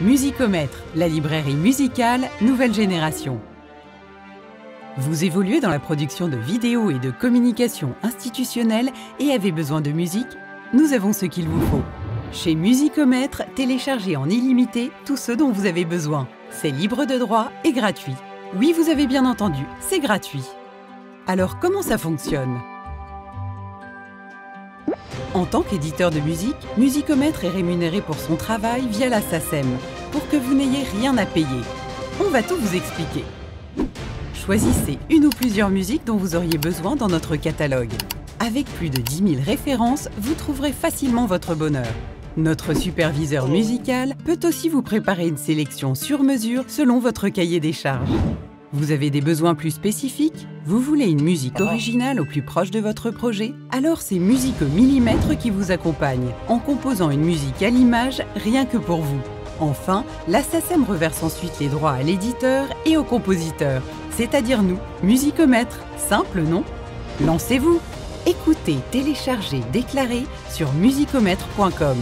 Musicomètre, la librairie musicale nouvelle génération. Vous évoluez dans la production de vidéos et de communication institutionnelle et avez besoin de musique? Nous avons ce qu'il vous faut. Chez Musicomètre, téléchargez en illimité tout ce dont vous avez besoin. C'est libre de droit et gratuit. Oui, vous avez bien entendu, c'est gratuit. Alors comment ça fonctionne? En tant qu'éditeur de musique, Musicomètre est rémunéré pour son travail via la SACEM, pour que vous n'ayez rien à payer. On va tout vous expliquer. Choisissez une ou plusieurs musiques dont vous auriez besoin dans notre catalogue. Avec plus de 10 000 références, vous trouverez facilement votre bonheur. Notre superviseur musical peut aussi vous préparer une sélection sur mesure selon votre cahier des charges. Vous avez des besoins plus spécifiques? Vous voulez une musique originale au plus proche de votre projet? Alors c'est Musique au millimètre qui vous accompagne, en composant une musique à l'image rien que pour vous. Enfin, la SACEM reverse ensuite les droits à l'éditeur et au compositeur, c'est-à-dire nous, musicomètre. Simple, non? Lancez-vous Écoutez, téléchargez, déclarez sur musicomètre.com.